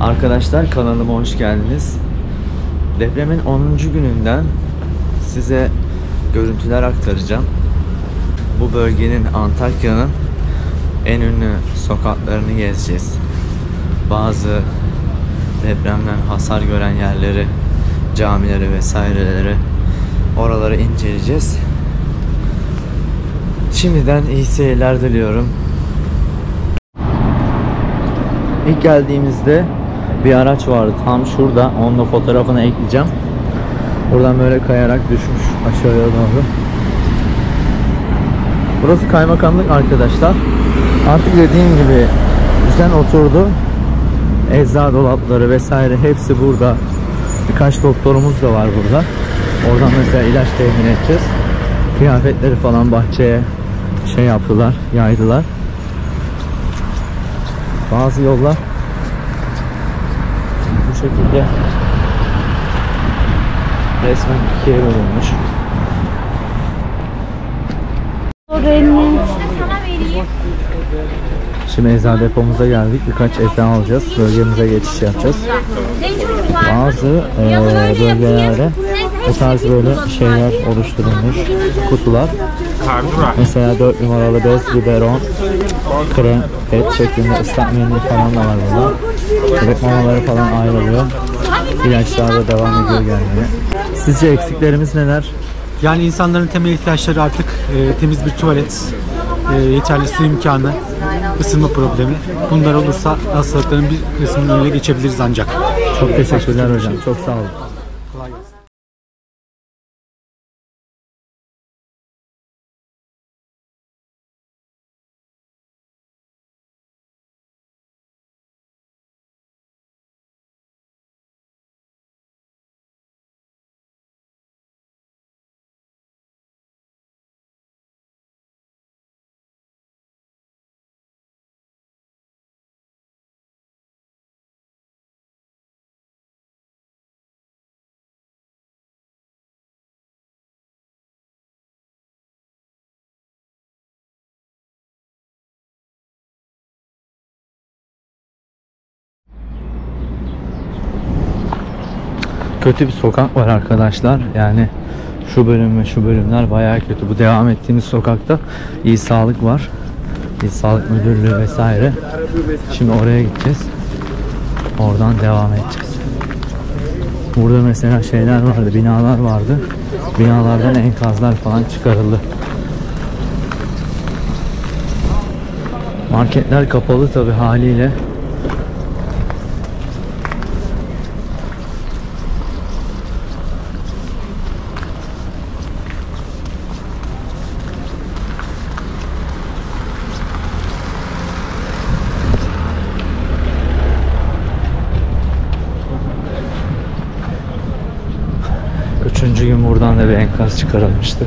Arkadaşlar kanalıma hoş geldiniz. Depremin 10. gününden size görüntüler aktaracağım. Bu bölgenin Antakya'nın en ünlü sokaklarını gezeceğiz. Bazı depremden hasar gören yerleri, camileri vesaireleri oraları inceleyeceğiz. Şimdiden iyi seyirler diliyorum. İlk geldiğimizde bir araç vardı tam şurada. Onun da fotoğrafını ekleyeceğim. Buradan böyle kayarak düşmüş aşağıya doğru. Burası kaymakamlık arkadaşlar. Artık dediğim gibi düzen oturdu. Ecza dolapları vesaire hepsi burada. Birkaç doktorumuz da var burada. Oradan mesela ilaç temin edeceğiz. Kıyafetleri falan bahçeye şey yaptılar, yaydılar. Bazı yollar şekilde resmen ikiye bölünmüş. Şimdi eczacı depomuza geldik. Birkaç eczacı alacağız. Bölgemize geçiş yapacağız. Bazı eee, bölgelerde bu tarz böyle şeyler oluşturulmuş. Kutular. Mesela 4 numaralı bez, biberon, krem, pet şeklinde ıslak mendil falan da var burada. Bebek mamaları falan ayrılıyor. İlaçlar da devam ediyor gelmeye. Sizce eksiklerimiz neler? Yani insanların temel ihtiyaçları artık e, temiz bir tuvalet, e, yeterli su imkanı, ısınma problemi. Bunlar olursa hastalıkların bir kısmının önüne geçebiliriz ancak. Çok teşekkürler hocam. Çok sağ olun. Kötü bir sokak var arkadaşlar. Yani şu bölüm ve şu bölümler bayağı kötü. Bu devam ettiğimiz sokakta iyi sağlık var. İyi sağlık müdürlüğü vesaire. Şimdi oraya gideceğiz. Oradan devam edeceğiz. Burada mesela şeyler vardı, binalar vardı. Binalardan enkazlar falan çıkarıldı. Marketler kapalı tabi haliyle. Buradan da bir enkaz çıkarılmıştı.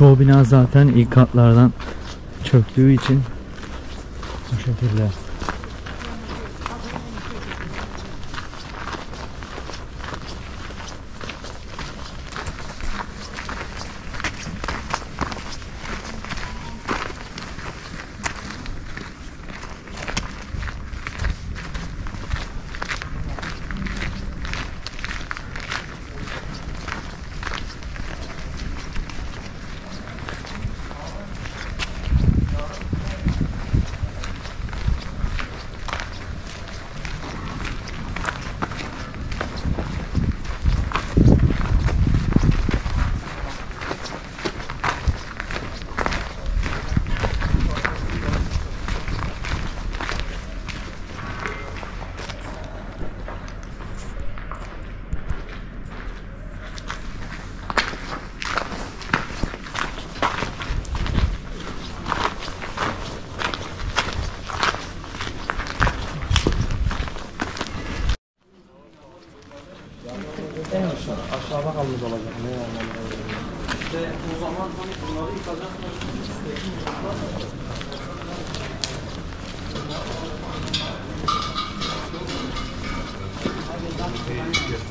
Çoğu bina zaten ilk katlardan çöktüğü için bu şekilde.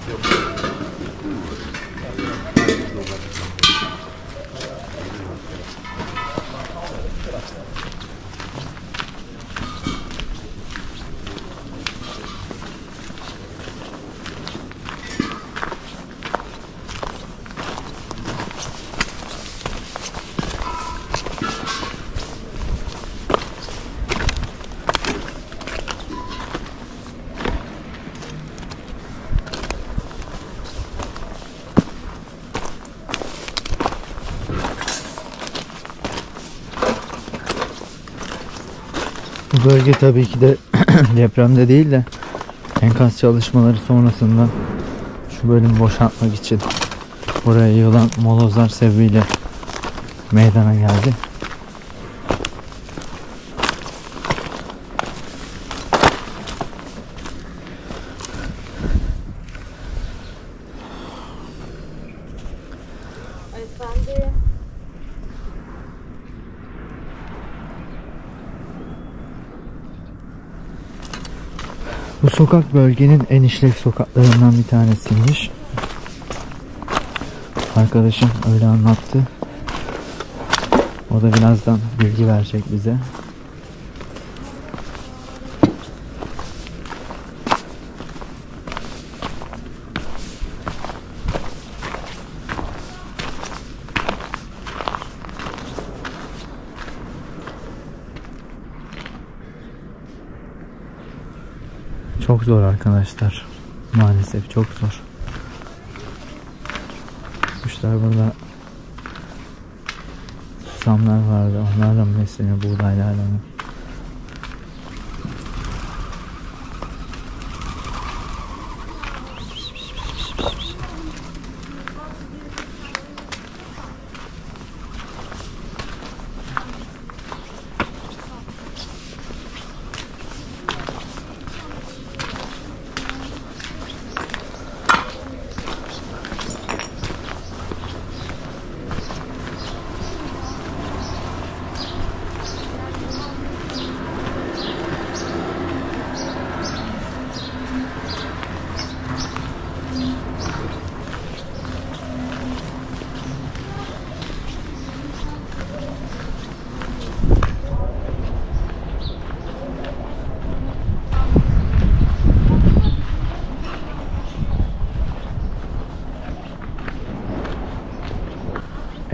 Yep. Bu bölge tabii ki de depremde değil de enkaz çalışmaları sonrasında şu bölümü boşaltmak için buraya yığılan molozlar sebebiyle meydana geldi. Bu sokak bölgenin en işlek sokaklarından bir tanesiymiş. Arkadaşım öyle anlattı. O da birazdan bilgi verecek bize. Çok zor arkadaşlar. Maalesef çok zor. Kuşlar burada susamlar vardı. Onlarla besleniyor? Buğdaylarla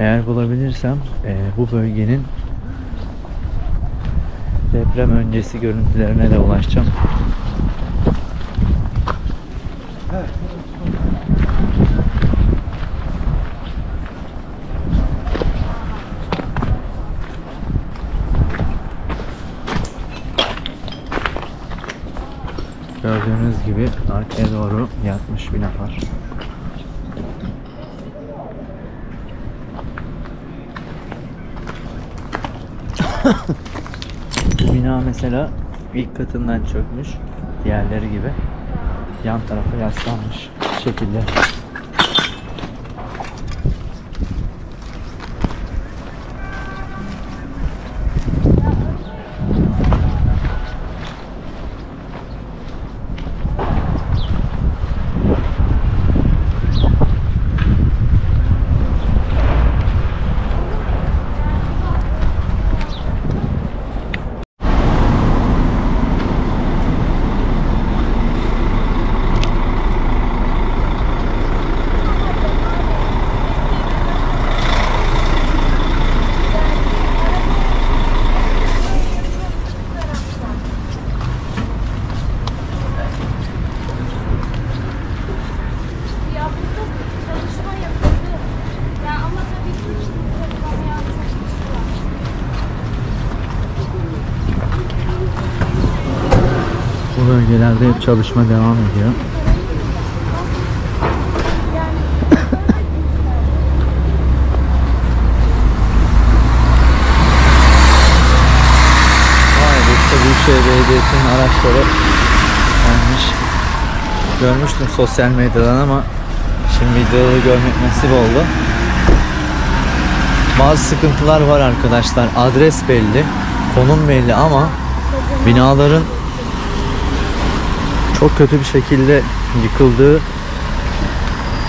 Eğer bulabilirsem eee, bu bölgenin deprem öncesi görüntülerine de ulaşacağım. Gördüğünüz gibi arkaya doğru yatmış binalar. Bu bina mesela ilk katından çökmüş. Diğerleri gibi. Yan tarafa yaslanmış şekilde. Bölgelerde hep çalışma devam ediyor. Vay işte Büyükşehir Belediyesi'nin araçları gelmiş. Görmüştüm sosyal medyadan ama şimdi videoda görmek nasip oldu. Bazı sıkıntılar var arkadaşlar. Adres belli, konum belli ama binaların çok kötü bir şekilde yıkıldığı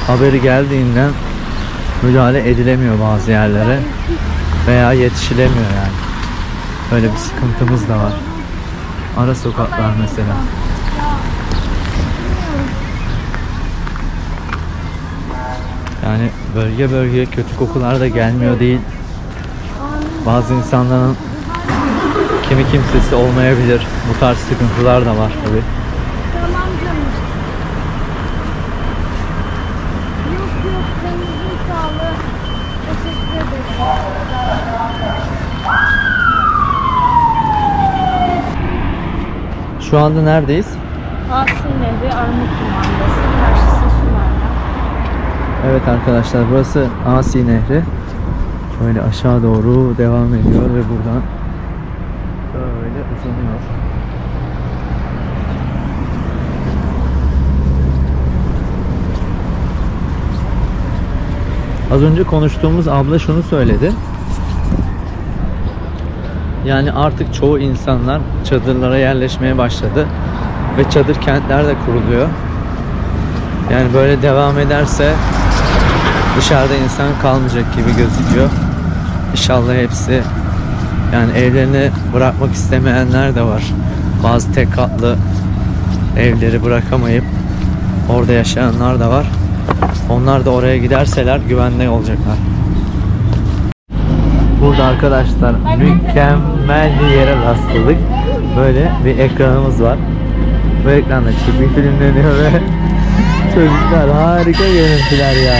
haberi geldiğinden müdahale edilemiyor bazı yerlere veya yetişilemiyor yani. Öyle bir sıkıntımız da var. Ara sokaklar mesela. Yani bölge bölge kötü kokular da gelmiyor değil. Bazı insanların kimi kimsesi olmayabilir. Bu tarz sıkıntılar da var tabii. Şu anda neredeyiz? Asil Nehri Armutlu Mahallesi. Karşısı Sümer'den. Evet arkadaşlar burası Asi Nehri. Böyle aşağı doğru devam ediyor ve buradan böyle uzanıyor. Az önce konuştuğumuz abla şunu söyledi. Yani artık çoğu insanlar çadırlara yerleşmeye başladı ve çadır kentler de kuruluyor. Yani böyle devam ederse dışarıda insan kalmayacak gibi gözüküyor. İnşallah hepsi yani evlerini bırakmak istemeyenler de var. Bazı tek katlı evleri bırakamayıp orada yaşayanlar da var. Onlar da oraya giderseler güvenli olacaklar. Burada arkadaşlar mükemmel bir yere rastladık. Böyle bir ekranımız var. Bu ekranda çizgi film dönüyor ve çocuklar harika görüntüler ya.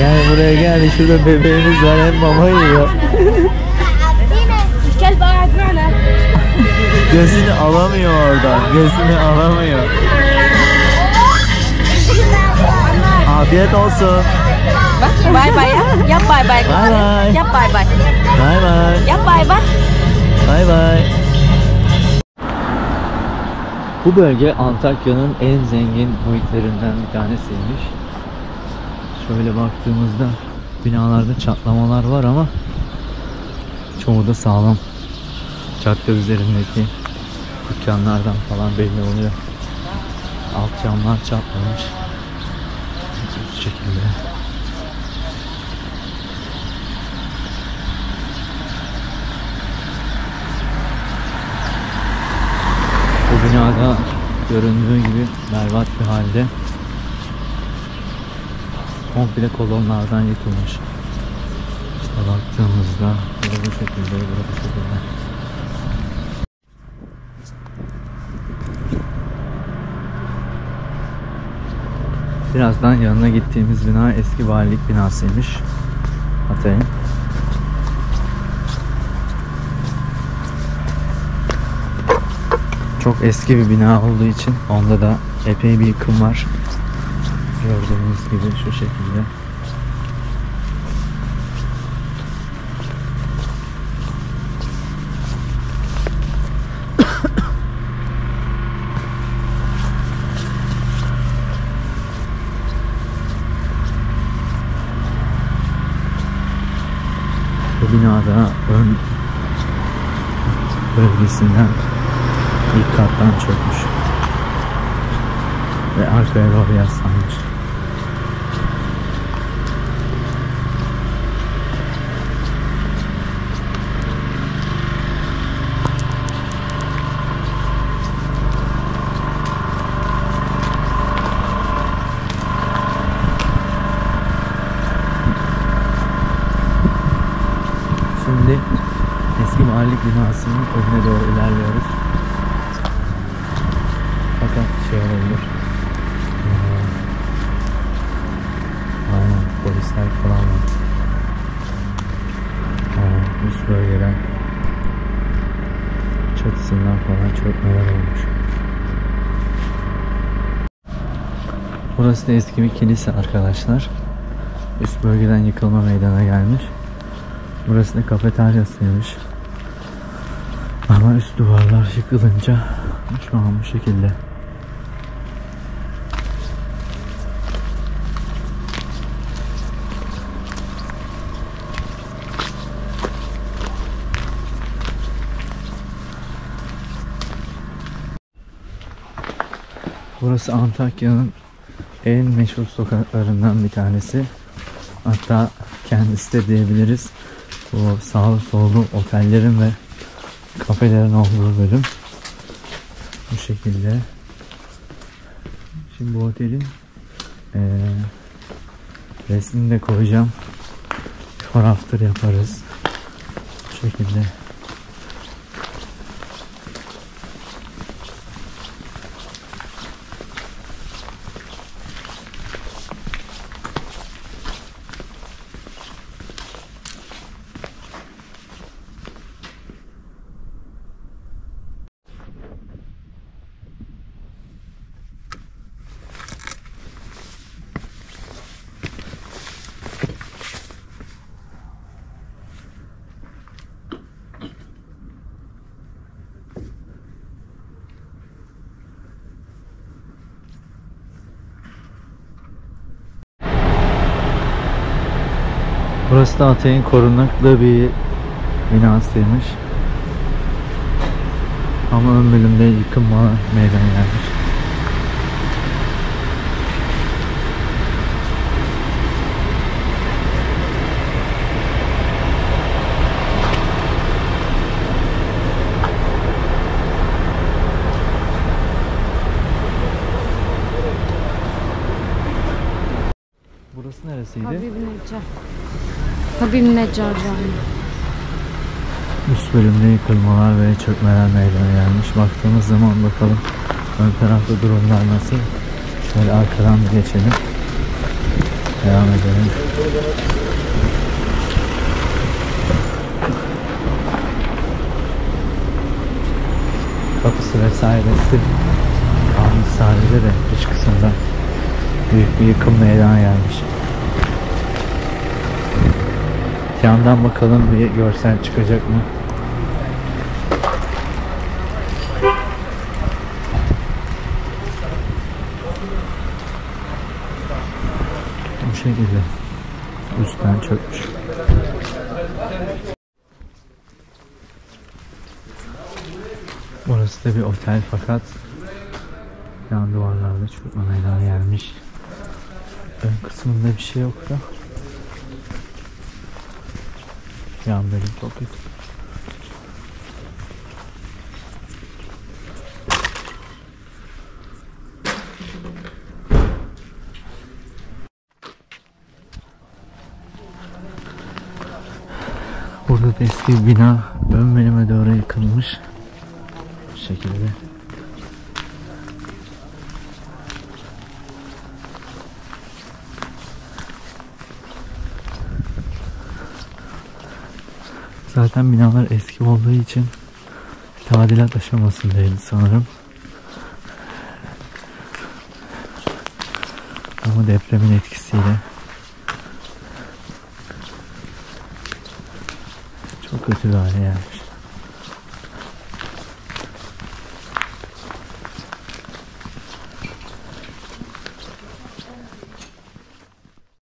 Yani buraya geldi şurada bebeğimiz var hem mama yiyor. Gözünü alamıyor oradan. Gözünü alamıyor. Afiyet olsun. Bak bay bay ya. Yap bay bay. Yap bay bay. Bay bay. Yap bay bay. Bay bay. Bu bölge Antakya'nın en zengin muhitlerinden bir tanesiymiş. Şöyle baktığımızda binalarda çatlamalar var ama çoğu da sağlam. Cadde üzerindeki dükkanlardan falan belli oluyor. Alt camlar çatlamış. Bu şekilde. Binada göründüğü gibi berbat bir halde. Komple kolonlardan yıkılmış. İşte baktığımızda burada bu şekilde, burada bu şekilde. Birazdan yanına gittiğimiz bina eski valilik binasıymış. Hatay'ın. Çok eski bir bina olduğu için onda da epey bir yıkım var. Gördüğünüz gibi şu şekilde. Bu binada ön bölgesinden ilk kattan çökmüş. Ve arkaya doğru yaslanmış. Şimdi eski mahallik binasının önüne doğru ilerliyoruz. Fakat şey olabilir. Ee, Aynen polisler falan var. Aynen üst bölgeden çatısından falan çökmeler olmuş. Burası da eski bir kilise arkadaşlar. Üst bölgeden yıkılma meydana gelmiş. Burası da kafeteryasıymış. Ama üst duvarlar yıkılınca şu an bu şekilde. Burası Antakya'nın en meşhur sokaklarından bir tanesi. Hatta kendisi de diyebiliriz. Bu sağlı sollu otellerin ve kafelerin olduğu bölüm. Bu şekilde. Şimdi bu otelin eee resmini de koyacağım. After yaparız. Bu şekilde. Burası da Atay'ın korunaklı bir binasıymış. Ama ön bölümde yıkılma meydana gelmiş. Burası neresiydi? Habib Neccar. Neccar Camii. Üst bölümde yıkılmalar ve çökmeler meydana gelmiş. Baktığımız zaman bakalım ön tarafta durumlar nasıl. Şöyle arkadan bir geçelim. Devam edelim. Kapısı vesairesi kalmış sadece de iç kısımda büyük bir yıkım meydana gelmiş. Yandan bakalım bir görsel çıkacak mı? Bu şekilde üstten çökmüş. Burası da bir otel fakat yan duvarlarda çökme meydana gelmiş. Ön kısmında bir şey yok yan bölüm çok. Burada da eski bina ön bölüme doğru yıkılmış. Bu şekilde. Zaten binalar eski olduğu için tadilat aşamasındaydı sanırım. Ama depremin etkisiyle çok kötü bir hale gelmiş.